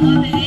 Amen.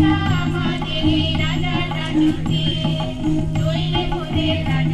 Thank you.